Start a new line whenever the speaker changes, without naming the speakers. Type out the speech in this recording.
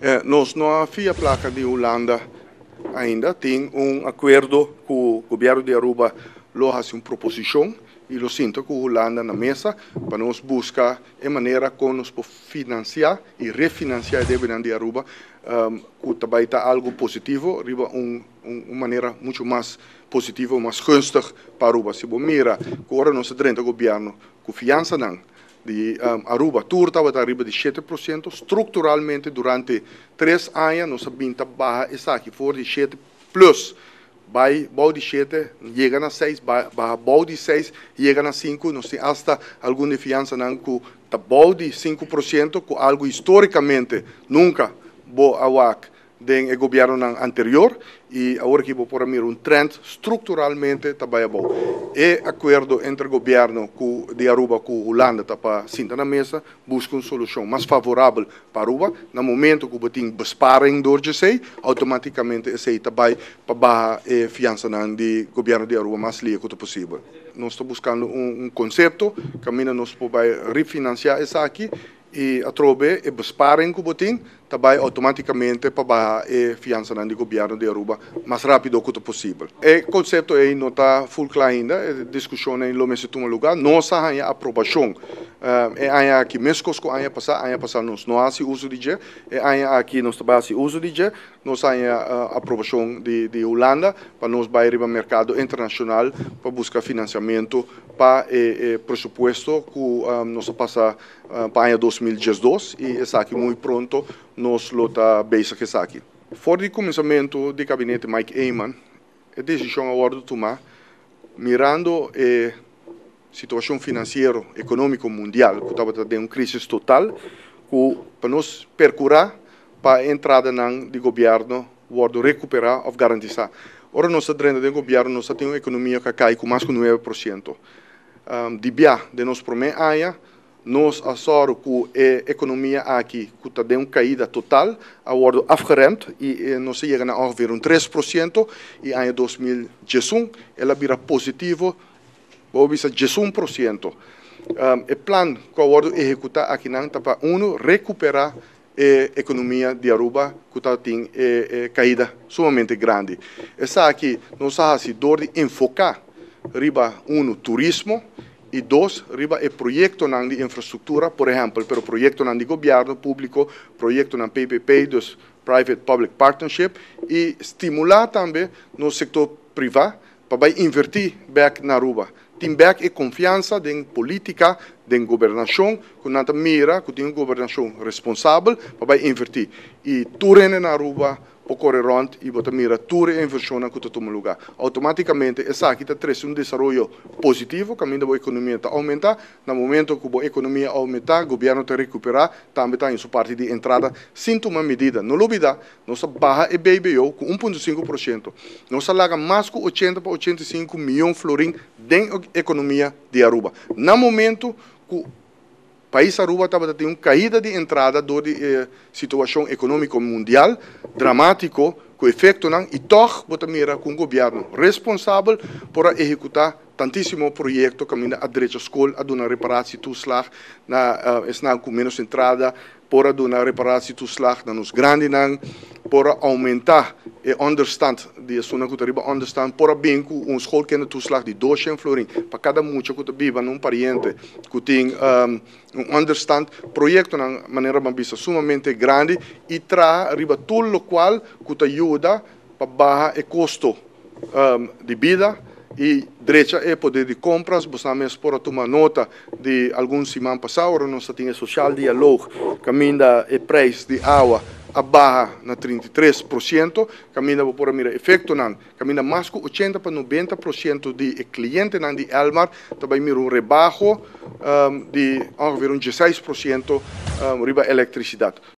Eh, nós não havia placa de Holanda ainda, tem um acordo com o governo de Aruba, faz uma proposição e lo sinto com a Holanda na mesa para nós buscar a maneira como podemos financiar e refinanciar a dívida de Aruba. Um, que está algo positivo, riba um, um, uma maneira muito mais positiva, mais gunstig para Aruba. Se você mira, agora nós temos o governo confiança não, de um, Aruba, tudo estava arriba de 7%, estruturalmente durante três anos sabemos que barra essa aqui, for de 7 plus, vai bom de 7, chega a 6, barra bom de 6, chega a 5, nós temos hasta alguma confiança não que está bom de 5%, com algo historicamente nunca bo awak den o governo anterior e agora que vou pôr um trend estruturalmente também bom. E acordo entre o governo de Aruba com a Holanda para sentar na mesa, busca uma solução mais favorável para Aruba. No momento que tem besparing door de automaticamente esse também para barra e fiança do governo de Aruba mais livre quanto possível. Nós estamos buscando um, conceito, caminho nós podemos refinanciar isso aqui e a trobe e besparing que botin também automaticamente para a fiança do governo de Aruba mais rápido que possível. O conceito é não está full claro ainda, a discussão em lo mesmo toma lugar, nossa a aprovação. É aqui mesmo que ano passado, ano passado nós não fazemos uso de je, e ano aqui nós fazemos uso de je, nós a aprovação de, de Holanda para nós ir ao mercado internacional para buscar financiamento para o presupuesto que nós passa uh, para ano 2012 e está aqui muito pronto nós lota bezig is aqui. Voor die começamento do gabinete Mike Eyman, a decisão agora de tomar, mirando a situação financeira, econômica mundial, que estava tendo uma crise total, que para nós percurar para a entrada do governo, de recuperar ou garantizar. Ora, nós estamos do governo, nós temos uma economia que cai com mais de 9%. Um, de bia de nosso primeiro ano, nós assoro que a economia aqui que está de uma caída total, agora afgeremd e nós chegamos a ongeveer um 3% e em 2021 ela vira positivo, vamos dizer 11%. Um, o plano que agora executa aqui não está para um recuperar a economia de Aruba que está tem a, a caída sumamente grande. Essa aqui nós fazemos dor de enfocar riba um turismo e dois, riba é projeto de infraestrutura, por exemplo, pero projeto de governo público, projeto na PPP, dos Private Public Partnership, e estimular também no setor privado para investir back na Aruba. Back e confiança em política, em governação, que nada mira, que tem uma governação responsável para investir. E tudo na Aruba, pocorre rond e bota mira a inversão que toma lugar. Automaticamente, essa aqui está trazendo um desenvolvimento positivo, caminho da economia está aumentar, no momento que a economia aumentar, o governo está recuperar, também está em sua parte de entrada, sinto uma medida, não olvidar, nossa barra é BBO com 1,5%, nossa larga mais que 80 para 85 milhões de florim dentro da economia de Aruba. No momento que país Aruba estava tendo uma caída de entrada de eh, situação econômica mundial dramático com efeito não e toch bota mira com o governo responsável por executar tantíssimo projeto que a direita escola a dar reparação toeslag na uh, esna com menos entrada por dar reparação toeslag na nos grandes não por aumentar e understand die zona que riba understand por bem que um school que toeslag de 200 florin. Para cada mucho que viva num pariente que tem um, um understand projeto na maneira bambisa sumamente grande e traz riba tudo o qual que ajuda para baixar o custo um, de vida e direita é poder de compras, você por tomar nota de alguns semanas passadas, nós tínhamos social diálogo, caminho e preço de água a barra na 33%, caminha por mira efeito caminha mais que 80 para 90% de cliente não de Elmar, também mira um rebaixo um, de um 16% um, riba eletricidade.